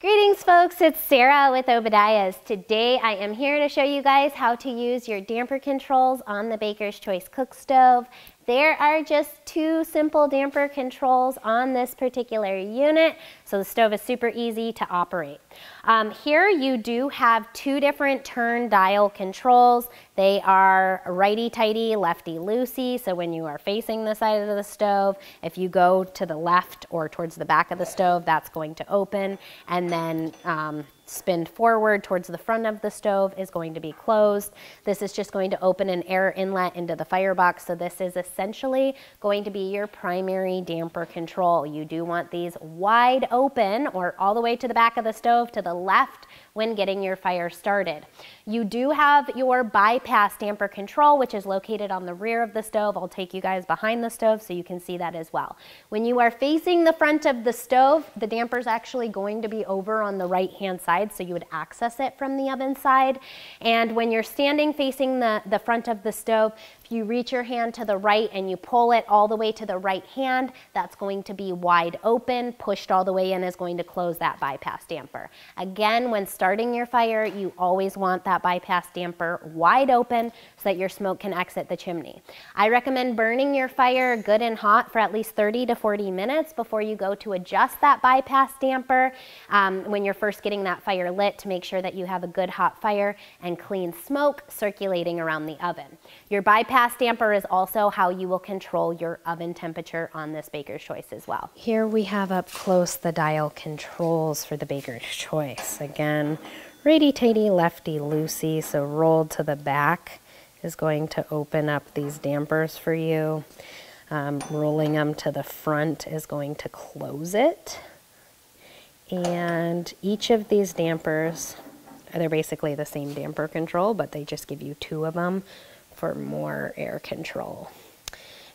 Greetings folks, it's Sarah with Obadiah's. Today I am here to show you guys how to use your damper controls on the Baker's Choice cook stove. There are just two simple damper controls on this particular unit, so the stove is super easy to operate. Um, here you do have two different turn dial controls. They are righty-tighty, lefty-loosey, so when you are facing the side of the stove, if you go to the left or towards the back of the stove, that's going to open, and then um, spin forward towards the front of the stove is going to be closed. This is just going to open an air inlet into the firebox. So this is essentially going to be your primary damper control. You do want these wide open or all the way to the back of the stove to the left when getting your fire started. You do have your bypass damper control, which is located on the rear of the stove. I'll take you guys behind the stove so you can see that as well. When you are facing the front of the stove, the damper is actually going to be over on the right-hand side, so you would access it from the oven side. And when you're standing facing the, the front of the stove, you reach your hand to the right and you pull it all the way to the right hand, that's going to be wide open. Pushed all the way in is going to close that bypass damper. Again, when starting your fire, you always want that bypass damper wide open so that your smoke can exit the chimney. I recommend burning your fire good and hot for at least 30 to 40 minutes before you go to adjust that bypass damper um, when you're first getting that fire lit to make sure that you have a good hot fire and clean smoke circulating around the oven. Your bypass Gas damper is also how you will control your oven temperature on this Baker's Choice as well. Here we have up close the dial controls for the Baker's Choice. Again, righty-tighty, lefty-loosey, so rolled to the back is going to open up these dampers for you. Um, rolling them to the front is going to close it. And each of these dampers, they're basically the same damper control, but they just give you two of them for more air control.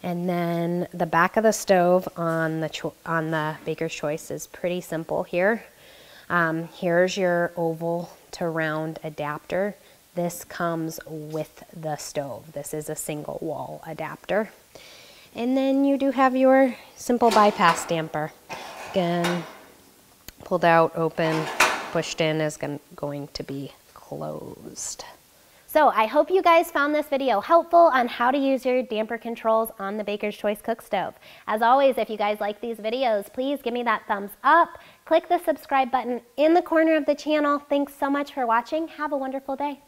And then the back of the stove on the, on the Baker's Choice is pretty simple here. Um, here's your oval to round adapter. This comes with the stove. This is a single wall adapter. And then you do have your simple bypass damper. Again, pulled out, open, pushed in is going to be closed. So I hope you guys found this video helpful on how to use your damper controls on the Baker's Choice cook stove. As always, if you guys like these videos, please give me that thumbs up. Click the subscribe button in the corner of the channel. Thanks so much for watching. Have a wonderful day.